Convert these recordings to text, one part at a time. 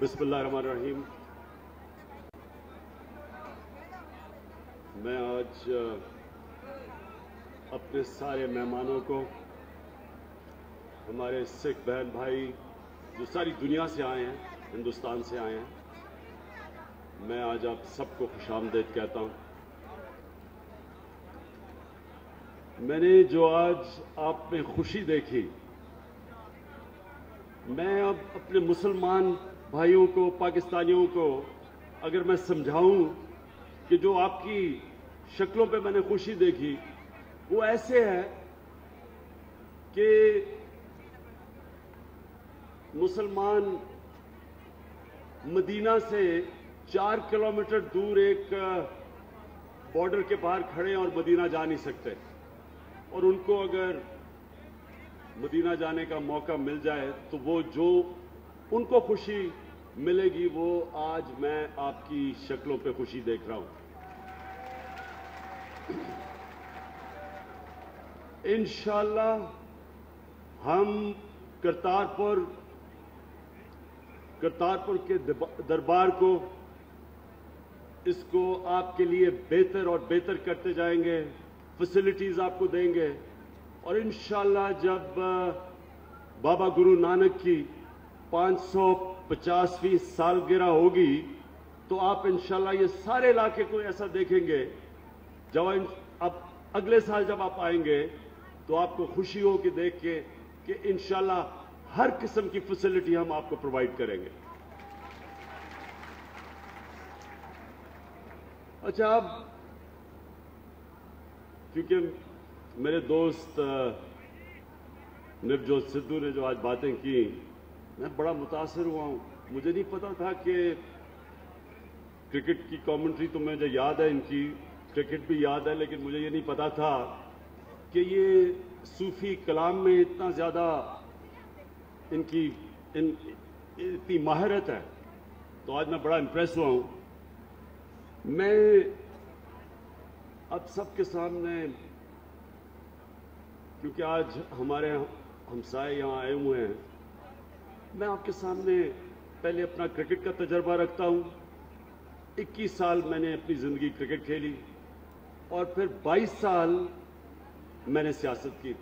بسم اللہ الرحمن الرحیم۔ میں آج اپنے سارے مہمانوں کو، ہمارے سکھ بہن بھائی جو ساری دنیا سے آئے ہیں، ہندوستان سے آئے ہیں، میں آج آپ سب کو خوش آمدید کہتا ہوں۔ میں نے جو آج آپ میں خوشی دیکھی، میں اب اپنے مسلمان بھائیوں کو، پاکستانیوں کو اگر میں سمجھاؤں کہ جو آپ کی شکلوں پہ میں نے خوشی دیکھی، وہ ایسے ہے کہ مسلمان مدینہ سے چار کلومیٹر دور ایک بارڈر کے باہر کھڑے اور مدینہ جا نہیں سکتے۔ اور ان کو اگر مدینہ جانے کا موقع مل جائے تو وہ جو ان کو خوشی ملے گی، وہ آج میں آپ کی شکلوں پہ خوشی دیکھ رہا ہوں۔ انشاءاللہ ہم کرتارپور کرتارپور کے دربار کو، اس کو آپ کے لیے بہتر اور بہتر کرتے جائیں گے فیسلٹیز آپ کو دیں گے۔ اور انشاءاللہ جب بابا گرو نانک کی پانچ سو پچاسویں سالگرہ ہوگی تو آپ انشاءاللہ یہ سارے علاقے کو ایسا دیکھیں گے۔ جب اب اگلے سال جب آپ آئیں گے تو آپ کو خوشی ہو کہ دیکھ کے کہ انشاءاللہ ہر قسم کی فیسلٹی ہم آپ کو پرووائڈ کریں گے۔ اچھا اب کیونکہ میرے دوست نبجوت سدھو نے جو آج باتیں کی میں بڑا متاثر ہوا ہوں۔ مجھے نہیں پتا تھا کہ کرکٹ کی کامنٹری تو مجھے یاد ہے، ان کی کرکٹ بھی یاد ہے، لیکن مجھے یہ نہیں پتا تھا کہ یہ صوفی کلام میں اتنا زیادہ ان کی، ان، اتنی ماہرت ہے۔ تو آج میں بڑا امپریس ہوا ہوں۔ میں اب سب کے سامنے، کیونکہ آج ہمارے ہمسائے یہاں آئے ہوئے ہیں میں آپ کے سامنے پہلے اپنا کرکٹ کا تجربہ رکھتا ہوں۔ اکیس سال میں نے اپنی زندگی کرکٹ کھیلی اور پھر بائیس سال میں نے سیاست کی۔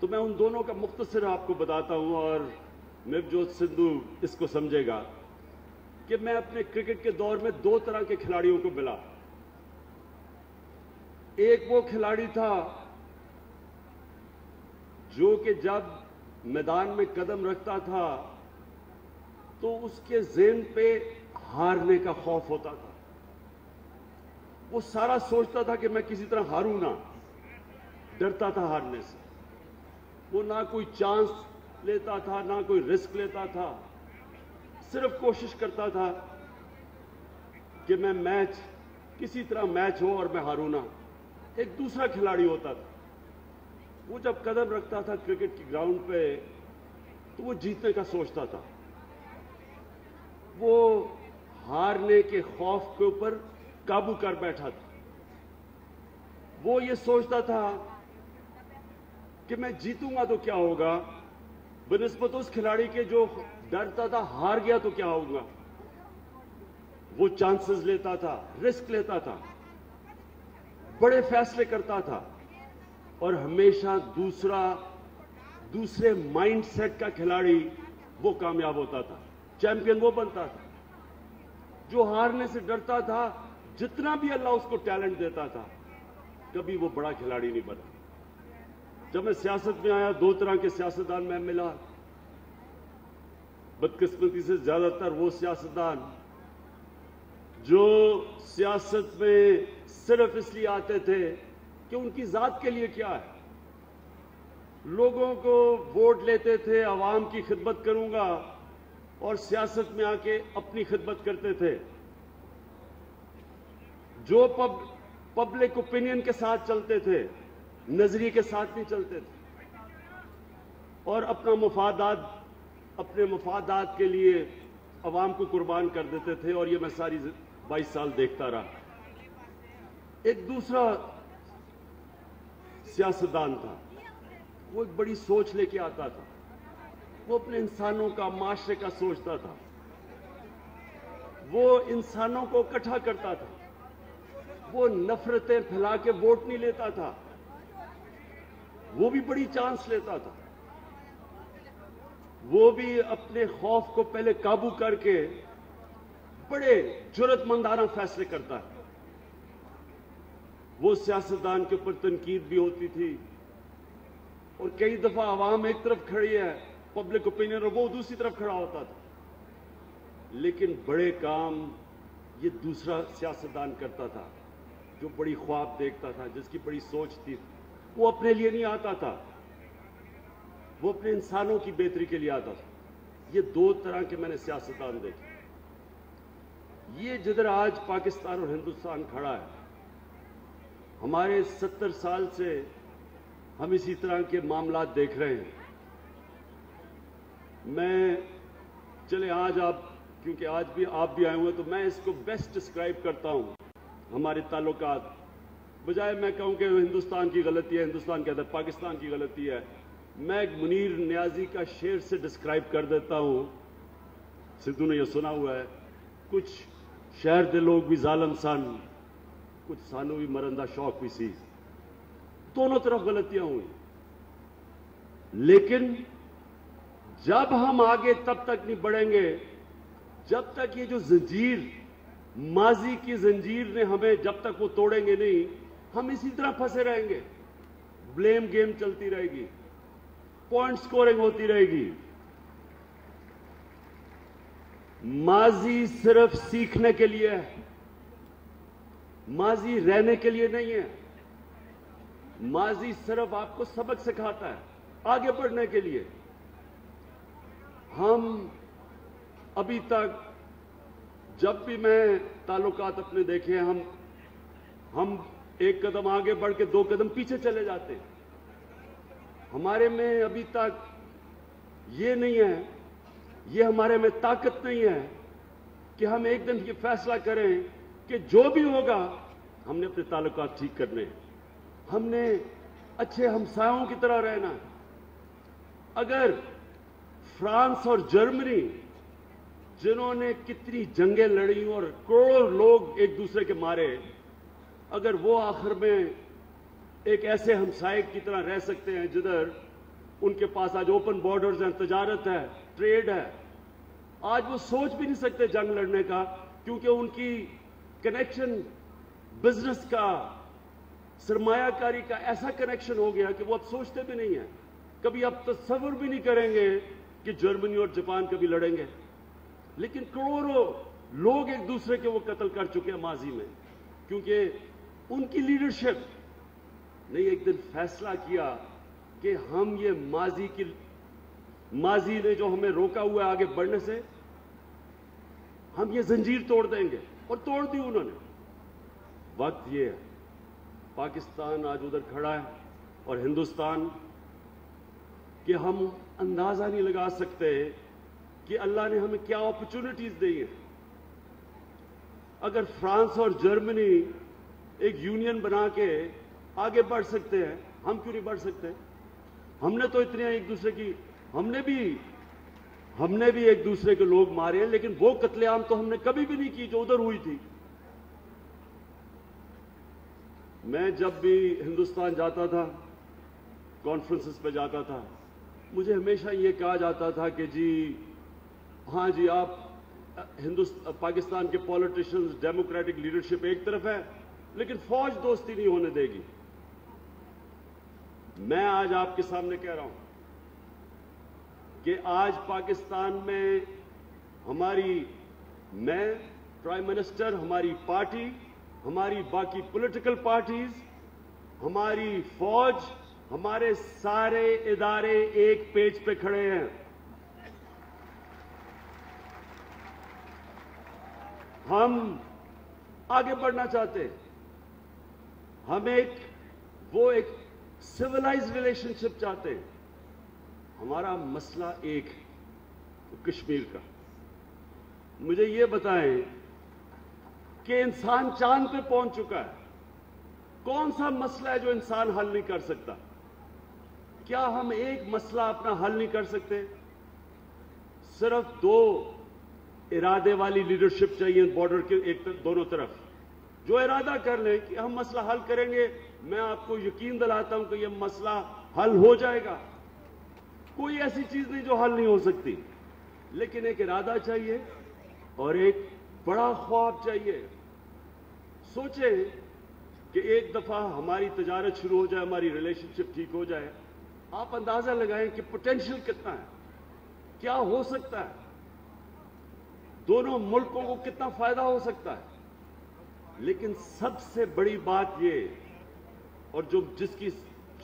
تو میں ان دونوں کا مختصر آپ کو بتاتا ہوں اور نبجوت سندھو اس کو سمجھے گا کہ میں اپنے کرکٹ کے دور میں دو طرح کے کھلاڑیوں کو ملا۔ ایک وہ کھلاڑی تھا جو کہ جب میدان میں قدم رکھتا تھا، تو اس کے ذہن پہ ہارنے کا خوف ہوتا تھا۔ وہ سارا سوچتا تھا کہ میں کسی طرح ہاروں نہ۔ ڈرتا تھا ہارنے سے۔ وہ نہ کوئی چانس لیتا تھا، نہ کوئی رسک لیتا تھا۔ صرف کوشش کرتا تھا کہ میں میچ، کسی طرح میچ ہو اور میں ہاروں نہ۔ ایک دوسرا کھلاڑی ہوتا تھا۔ وہ جب قدم رکھتا تھا کرکٹ کی گراؤنڈ پہ، تو وہ جیتنے کا سوچتا تھا۔ وہ ہارنے کے خوف کے اوپر قابو کر بیٹھا تھا۔ وہ یہ سوچتا تھا کہ میں جیتوں گا تو کیا ہوگا؟ بنسبت اس کھلاڑی کے جو ڈرتا تھا، ہار گیا تو کیا ہوگا؟ وہ چانسز لیتا تھا رسک لیتا تھا۔ بڑے فیصلے کرتا تھا۔ اور ہمیشہ دوسرا، دوسرے مائنڈ سیٹ کا کھلاڑی وہ کامیاب ہوتا تھا چیمپئن وہ بنتا تھا، جو ہارنے سے ڈرتا تھا، جتنا بھی اللہ اس کو ٹیلنٹ دیتا تھا، کبھی وہ بڑا کھلاڑی نہیں بنا۔ جب میں سیاست میں آیا، دو طرح کے سیاستدان میں ملا۔ بدقسمتی سے زیادہ تر وہ سیاستدان جو سیاست میں صرف اس لیے آتے تھے کہ ان کی ذات کے لیے کیا ہے۔ لوگوں کو ووٹ لیتے تھے، عوام کی خدمت کروں گا اور سیاست میں آ کے اپنی خدمت کرتے تھے۔ جو پب پبلک اوپینین کے ساتھ چلتے تھے، نظریے کے ساتھ نہیں چلتے تھے۔ اور اپنا مفادات، اپنے مفادات کے لیے عوام کو قربان کر دیتے تھے اور یہ میں ساری بائیس سال دیکھتا رہا۔ ایک دوسرا سیاستدان تھا۔ وہ ایک بڑی سوچ لے کے آتا تھا۔ وہ اپنے انسانوں کا معاشرے کا سوچتا تھا۔ وہ انسانوں کو اکٹھا کرتا تھا۔ وہ نفرتیں پھیلا کے ووٹ نہیں لیتا تھا۔ وہ بھی بڑی چانس لیتا تھا۔ وہ بھی اپنے خوف کو پہلے قابو کر کے بڑے جرت مندانہ فیصلے کرتا ہے۔ وہ سیاستدان کے اوپر تنقید بھی ہوتی تھی۔ اور کئی دفعہ عوام ایک طرف کھڑی ہے پبلک اوپینین اور وہ دوسری طرف کھڑا ہوتا تھا۔ لیکن بڑے کام یہ دوسرا سیاستدان کرتا تھا، جو بڑی خواب دیکھتا تھا، جس کی بڑی سوچ تھی۔ وہ اپنے لیے نہیں آتا تھا۔ وہ اپنے انسانوں کی بہتری کے لیے آتا تھا۔ یہ دو طرح کے میں نے سیاستدان دیکھے۔ یہ جدھر آج پاکستان اور ہندوستان کھڑا ہے ہمارے ستر سال سے ہم اسی طرح کے معاملات دیکھ رہے ہیں۔ میں، چلے آج آپ، کیونکہ آج بھی آپ بھی آئے ہوئے تو میں اس کو بیسٹ ڈسکرائب کرتا ہوں ہمارے تعلقات۔ بجائے میں کہوں کہ ہندوستان کی غلطی ہے، ہندوستان کے اندر پاکستان کی غلطی ہے۔ میں ایک منیر نیازی کا شعر سے ڈسکرائب کر دیتا ہوں۔ سدھو نے یہ سنا ہوا ہے، کچھ شہر دے لوگ بھی ظالم سن۔ کچھ سانو بھی مرندہ شوق بھی سی۔ دونوں طرف غلطیاں ہوئی لیکن جب ہم آگے تب تک نہیں بڑھیں گے، جب تک یہ جو زنجیر، ماضی کی زنجیر نے ہمیں جب تک وہ توڑیں گے نہیں، ہم اسی طرح پھنسے رہیں گے۔ بلیم گیم چلتی رہے گی۔ پوائنٹ سکورنگ ہوتی رہے گی۔ ماضی صرف سیکھنے کے لیے ہے۔ ماضی رہنے کے لیے نہیں ہے۔ ماضی صرف آپ کو سبق سکھاتا ہے، آگے بڑھنے کے لیے۔ ہم ابھی تک جب بھی میں تعلقات اپنے دیکھے، ہم ہم ایک قدم آگے بڑھ کے دو قدم پیچھے چلے جاتے۔ ہیں ہمارے میں ابھی تک یہ نہیں ہے، یہ ہمارے میں طاقت نہیں ہے کہ ہم ایک دن یہ فیصلہ کریں۔ کہ جو بھی ہوگا، ہم نے اپنے تعلقات ٹھیک کرنے ہم نے اچھے ہمسایوں کی طرح رہنا اگر فرانس اور جرمنی، جنہوں نے کتنی جنگیں لڑی اور کروڑوں لوگ ایک دوسرے کے مارے اگر وہ آخر میں ایک ایسے ہمسائے کی طرح رہ سکتے ہیں جدھر ان کے پاس آج اوپن بارڈرز ہیں، تجارت ہے ٹریڈ ہے، آج وہ سوچ بھی نہیں سکتے جنگ لڑنے کا، کیونکہ ان کی کنیکشن بزنس کا سرمایہ کاری کا ایسا کنیکشن ہو گیا کہ وہ اب سوچتے بھی نہیں ہیں کبھی اب تصور بھی نہیں کریں گے کہ جرمنی اور جاپان کبھی لڑیں گے لیکن کروڑوں لوگ ایک دوسرے کے وہ قتل کر چکے ہیں ماضی میں کیونکہ ان کی لیڈرشپ نے ایک دن فیصلہ کیا کہ ہم یہ ماضی کی ماضی نے جو ہمیں روکا ہوا ہے آگے بڑھنے سے ہم یہ زنجیر توڑ دیں گے اور توڑ دی انہوں نے۔ وقت یہ ہے، پاکستان آج ادھر کھڑا ہے اور ہندوستان کہ ہم اندازہ نہیں لگا سکتے کہ اللہ نے ہمیں کیا اپرچونٹیز دی ہیں۔ اگر فرانس اور جرمنی ایک یونین بنا کے آگے بڑھ سکتے ہیں، ہم کیوں نہیں بڑھ سکتے؟ ہم نے تو اتنے ایک دوسرے کی، ہم نے بھی ہم نے بھی ایک دوسرے کے لوگ مارے ہیں، لیکن وہ قتل عام تو ہم نے کبھی بھی نہیں کی، جو ادھر ہوئی تھی۔ میں جب بھی ہندوستان جاتا تھا کانفرنسز پہ جاتا تھا، مجھے ہمیشہ یہ کہا جاتا تھا کہ جی ہاں جی آپ پاکستان کے پالیٹیشنز ڈیموکریٹک لیڈرشپ ایک طرف ہے، لیکن فوج دوستی نہیں ہونے دے گی۔ میں آج آپ کے سامنے کہہ رہا ہوں۔ کہ آج پاکستان میں ہماری میں پرائم منسٹر ہماری پارٹی، ہماری باقی پولیٹیکل پارٹیز ہماری فوج، ہمارے سارے ادارے ایک پیج پہ کھڑے ہیں۔ ہم آگے بڑھنا چاہتے ہیں۔ ہم ایک، وہ ایک سولائز ریلیشن شپ چاہتے ہیں۔ ہمارا مسئلہ ایک کشمیر کا۔ مجھے یہ بتائیں کہ انسان چاند پہ پہنچ چکا ہے۔ کون سا مسئلہ ہے جو انسان حل نہیں کر سکتا؟ کیا ہم ایک مسئلہ اپنا حل نہیں کر سکتے؟ صرف دو ارادے والی لیڈرشپ چاہیے بارڈر کے ایک دونوں طرف۔ جو ارادہ کر لیں کہ ہم مسئلہ حل کریں گے، میں آپ کو یقین دلاتا ہوں کہ یہ مسئلہ حل ہو جائے گا۔ کوئی ایسی چیز نہیں جو حل نہیں ہو سکتی۔ لیکن ایک ارادہ چاہیے اور ایک بڑا خواب چاہیے۔ سوچیں کہ ایک دفعہ ہماری تجارت شروع ہو جائے، ہماری ریلیشن شپ ٹھیک ہو جائے۔ آپ اندازہ لگائیں کہ پوٹینشیل کتنا ہے، کیا ہو سکتا ہے؟ دونوں ملکوں کو کتنا فائدہ ہو سکتا ہے؟ لیکن سب سے بڑی بات یہ، اور جو جس کی،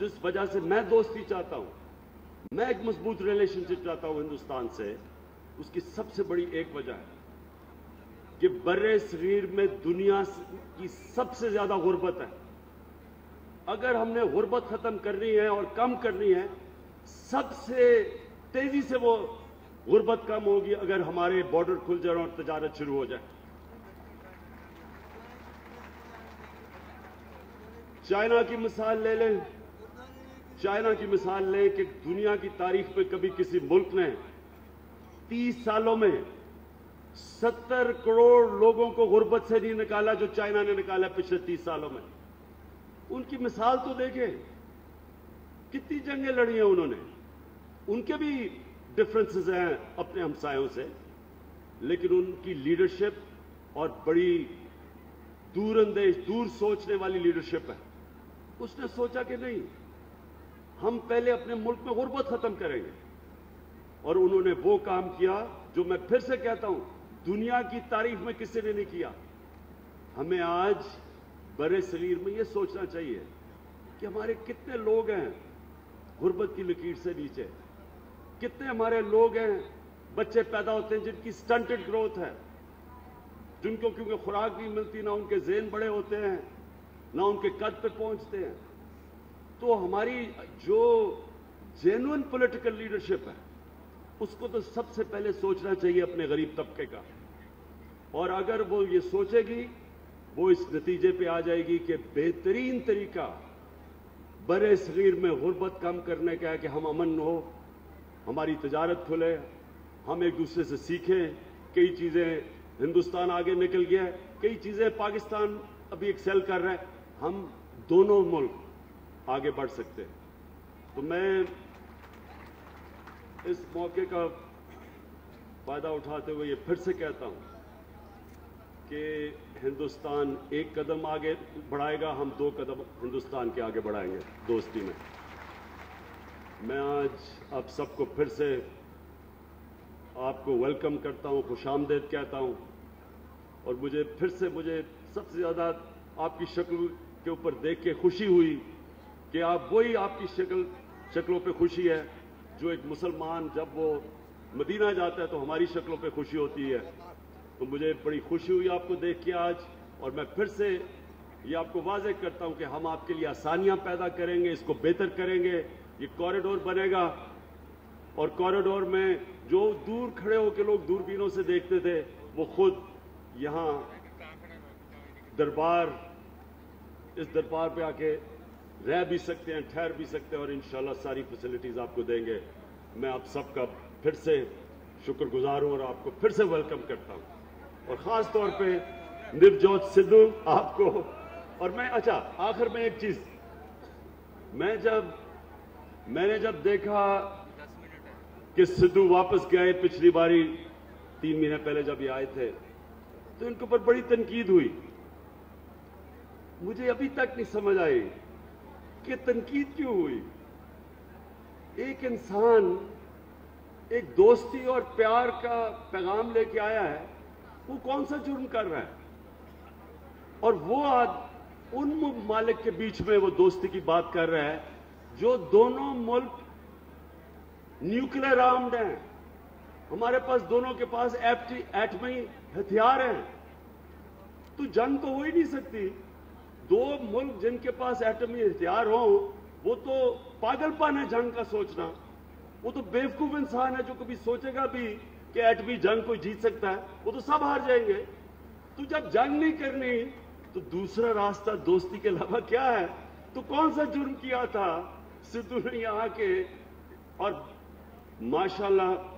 جس وجہ سے میں دوستی چاہتا ہوں میں ایک مضبوط ریلیشن شپ چاہتا ہوں ہندوستان سے، اس کی سب سے بڑی ایک وجہ ہے کہ بر صغیر میں دنیا کی سب سے زیادہ غربت ہے۔ اگر ہم نے غربت ختم کرنی ہے اور کم کرنی ہے، سب سے تیزی سے وہ غربت کم ہوگی اگر ہمارے بارڈر کھل جائیں اور تجارت شروع ہو جائے۔ چائنا کی مثال لے لیں۔ چائنا کی مثال لیں کہ دنیا کی تاریخ میں کبھی کسی ملک نے تیس سالوں میں ستر کروڑ لوگوں کو غربت سے نہیں نکالا جو چائنا نے نکالا پچھلے تیس سالوں میں۔ ان کی مثال تو دیکھیں۔ کتنی جنگیں لڑی ہیں انہوں نے۔ ان کے بھی ڈفرنسز ہیں اپنے ہمسایوں سے۔ لیکن ان کی لیڈرشپ اور بڑی دور اندیش دور سوچنے والی لیڈرشپ ہے۔ اس نے سوچا کہ نہیں ہم پہلے اپنے ملک میں غربت ختم کریں گے۔ اور انہوں نے وہ کام کیا جو میں پھر سے کہتا ہوں، دنیا کی تاریخ میں کسی نے نہیں کیا۔ ہمیں آج برے صغیر میں یہ سوچنا چاہیے کہ ہمارے کتنے لوگ ہیں غربت کی لکیر سے نیچے۔ کتنے ہمارے لوگ ہیں بچے پیدا ہوتے ہیں جن کی سٹنٹڈ گروتھ ہے۔ جن کو کیونکہ خوراک نہیں ملتی، نہ ان کے ذہن بڑے ہوتے ہیں، نہ ان کے قد پہ پہنچتے ہیں۔ تو ہماری جو جینوئن پولیٹیکل لیڈرشپ ہے، اس کو تو سب سے پہلے سوچنا چاہیے اپنے غریب طبقے کا۔ اور اگر وہ یہ سوچے گی، وہ اس نتیجے پہ آ جائے گی کہ بہترین طریقہ برے صغیر میں غربت کم کرنے کا ہے کہ ہم امن ہو، ہماری تجارت کھلے، ہم ایک دوسرے سے سیکھیں۔ کئی چیزیں ہندوستان آگے نکل گیا ہے، کئی چیزیں پاکستان ابھی ایکسل کر رہا ہے۔ ہم دونوں ملک آگے بڑھ سکتے ہیں۔ تو میں اس موقع کا فائدہ اٹھاتے ہوئے یہ پھر سے کہتا ہوں کہ ہندوستان ایک قدم آگے بڑھائے گا، ہم دو قدم ہندوستان کے آگے بڑھائیں گے۔ دوستی میں۔ میں آج آپ سب کو پھر سے آپ کو ویلکم کرتا ہوں، خوش آمدید کہتا ہوں۔ اور مجھے پھر سے، مجھے سب سے زیادہ آپ کی شکل کے اوپر دیکھ کے خوشی ہوئی۔ کہ آپ وہی آپ کی شکل شکلوں پہ خوشی ہے، جو ایک مسلمان جب وہ مدینہ جاتا ہے تو ہماری شکلوں پہ خوشی ہوتی ہے۔ تو مجھے بڑی خوشی ہوئی آپ کو دیکھ کے آج، اور میں پھر سے یہ آپ کو واضح کرتا ہوں کہ ہم آپ کے لیے آسانیاں پیدا کریں گے، اس کو بہتر کریں گے۔ یہ کوریڈور بنے گا۔ اور کوریڈور میں جو دور کھڑے ہو کے لوگ دوربینوں سے دیکھتے تھے، وہ خود یہاں دربار اس دربار پہ آ کے رہ بھی سکتے ہیں، ٹھہر بھی سکتے ہیں اور انشاءاللہ ساری فیسلٹیز آپ کو دیں گے۔ میں آپ سب کا پھر سے شکر گزار ہوں اور آپ کو پھر سے ویلکم کرتا ہوں۔ اور خاص طور پہ نرجوت سدھو آپ کو۔ اور میں اچھا آخر میں ایک چیز۔ میں جب، میں نے جب دیکھا کہ سدھو واپس گئے پچھلی باری تین مہینے پہلے جب یہ آئے تھے، تو ان کے اوپر بڑی تنقید ہوئی۔ مجھے ابھی تک نہیں سمجھ آئی کہ تنقید کیوں ہوئی؟ ایک انسان، ایک دوستی اور پیار کا پیغام لے کے آیا ہے، وہ کون سا جرم کر رہا ہے؟ اور وہ آج ان مالک کے بیچ میں وہ دوستی کی بات کر رہا ہے، جو دونوں ملک نیوکلیر آرمڈ ہیں۔ ہمارے پاس دونوں کے پاس ایٹمی ہتھیار ہیں۔ تو جنگ تو ہو ہی نہیں سکتی۔ دو ملک جن کے پاس ایٹمی ہتھیار ہوں، وہ تو پاگل پن ہے جنگ کا سوچنا۔ وہ تو بیوقوف انسان ہے جو کبھی سوچے گا بھی کہ ایٹمی جنگ کوئی جیت سکتا ہے۔ وہ تو سب ہار جائیں گے۔ تو جب جنگ نہیں کرنی، تو دوسرا راستہ دوستی کے علاوہ کیا ہے؟ تو کون سا جرم کیا تھا؟ سدھو نے یہاں کے اور ماشاءاللہ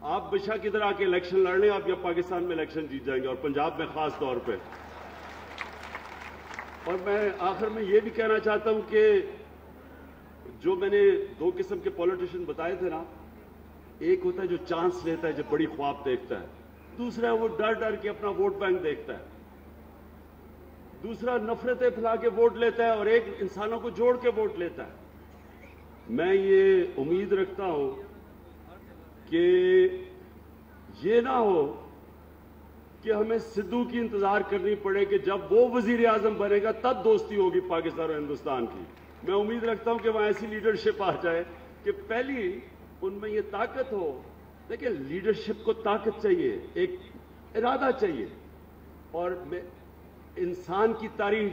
آپ بشا کدھر آ کے الیکشن لڑ لیں، آپ یا پاکستان میں الیکشن جیت جائیں گے اور پنجاب میں خاص طور پہ۔ اور میں آخر میں یہ بھی کہنا چاہتا ہوں کہ جو میں نے دو قسم کے پولیٹیشن بتائے تھے نا، ایک ہوتا ہے جو چانس لیتا ہے، جو بڑی خواب دیکھتا ہے۔ دوسرا وہ ڈر ڈر کے اپنا ووٹ بینک دیکھتا ہے۔ دوسرا نفرتیں پھیلا کے ووٹ لیتا ہے اور ایک انسانوں کو جوڑ کے ووٹ لیتا ہے۔ میں یہ امید رکھتا ہوں کہ یہ نہ ہو کہ ہمیں صدو کی انتظار کرنی پڑے کہ جب وہ وزیر اعظم بنے گا تب دوستی ہوگی پاکستان اور ہندوستان کی۔ میں امید رکھتا ہوں کہ وہاں ایسی لیڈرشپ آ جائے کہ پہلی ان میں یہ طاقت ہو۔ دیکھیں لیڈرشپ کو طاقت چاہیے، ایک ارادہ چاہیے۔ اور انسان کی تاریخ،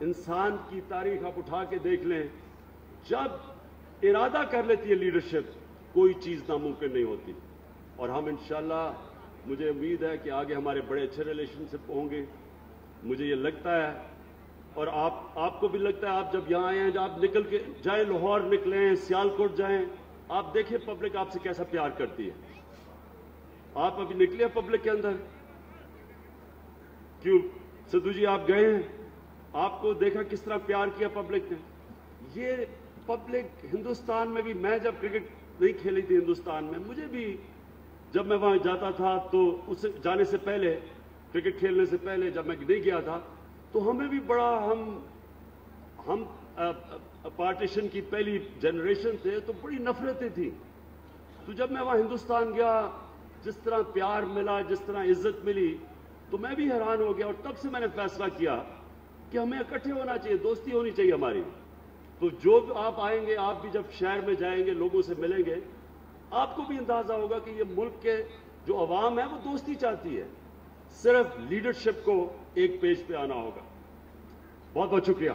انسان کی تاریخ آپ اٹھا کے دیکھ لیں۔ جب ارادہ کر لیتی ہے لیڈرشپ کوئی چیز ناممکن نہیں ہوتی۔ اور ہم انشاءاللہ مجھے امید ہے کہ آگے ہمارے بڑے اچھے ریلیشن شپ ہوں گے۔ مجھے یہ لگتا ہے۔ اور آپ آپ کو بھی لگتا ہے آپ جب یہاں آئے ہیں، جب آپ نکل کے جائیں، لاہور نکلیں سیالکوٹ جائیں، آپ دیکھیں پبلک آپ سے کیسا پیار کرتی ہے۔ آپ ابھی نکلے ہیں پبلک کے اندر۔ کیوں؟ سدھو جی آپ گئے ہیں۔ آپ کو دیکھا کس طرح پیار کیا پبلک نے۔ یہ پبلک ہندوستان میں بھی، میں جب کرکٹ نہیں کھیلی تھی ہندوستان میں۔ مجھے بھی جب میں وہاں جاتا تھا تو اس جانے سے پہلے، کرکٹ کھیلنے سے پہلے جب میں نہیں گیا تھا، تو ہمیں بھی بڑا ہم ہم پارٹیشن کی پہلی جنریشن تھے تو بڑی نفرتیں تھیں۔ تو جب میں وہاں ہندوستان گیا، جس طرح پیار ملا، جس طرح عزت ملی، تو میں بھی حیران ہو گیا۔ اور تب سے میں نے فیصلہ کیا کہ ہمیں اکٹھے ہونا چاہیے، دوستی ہونی چاہیے ہماری۔ تو جو آپ آئیں گے، آپ بھی جب شہر میں جائیں گے، لوگوں سے ملیں گے، آپ کو بھی اندازہ ہوگا کہ یہ ملک کے جو عوام ہے وہ دوستی چاہتی ہے۔ صرف لیڈرشپ کو ایک پیج پہ آنا ہوگا۔ بہت بہت شکریہ۔